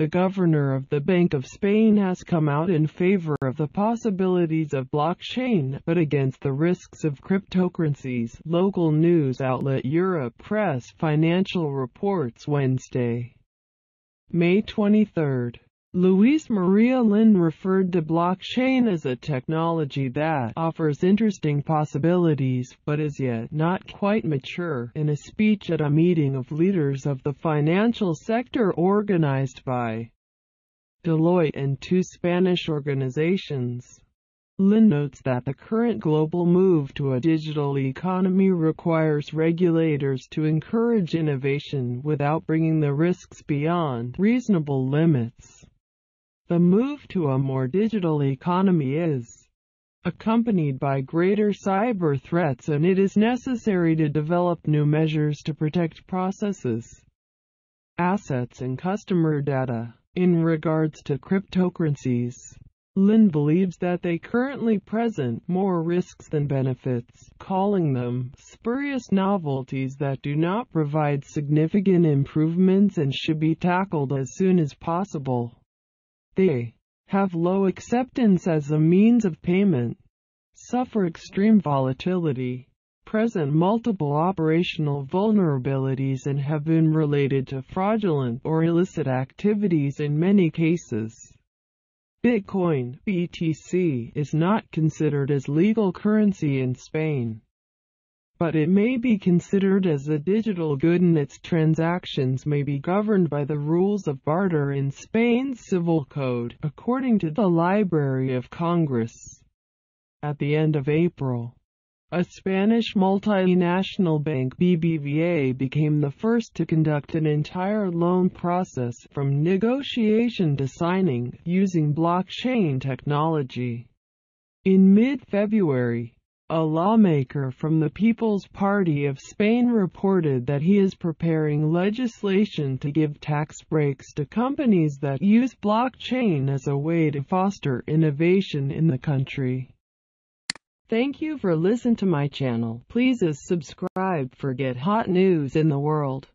The governor of the Bank of Spain has come out in favor of the possibilities of blockchain, but against the risks of cryptocurrencies, local news outlet Europa Press Financial Reports Wednesday, May 23. Luis Maria Linde referred to blockchain as a technology that offers interesting possibilities, but is yet not quite mature, in a speech at a meeting of leaders of the financial sector organized by Deloitte and two Spanish organizations. Linde notes that the current global move to a digital economy requires regulators to encourage innovation without bringing the risks beyond reasonable limits. The move to a more digital economy is accompanied by greater cyber threats and it is necessary to develop new measures to protect processes, assets and customer data. In regards to cryptocurrencies, Linde believes that they currently present more risks than benefits, calling them spurious novelties that do not provide significant improvements and should be tackled as soon as possible. They have low acceptance as a means of payment, suffer extreme volatility, present multiple operational vulnerabilities and have been related to fraudulent or illicit activities in many cases. Bitcoin BTC is not considered as legal currency in Spain but it may be considered as a digital good and its transactions may be governed by the rules of barter in Spain's civil code, according to the Library of Congress. At the end of April, a Spanish multinational bank BBVA became the first to conduct an entire loan process from negotiation to signing using blockchain technology. In mid-February, a lawmaker from the People's Party of Spain reported that he is preparing legislation to give tax breaks to companies that use blockchain as a way to foster innovation in the country. Thank you for listening to my channel. Please subscribe for get hot news in the world.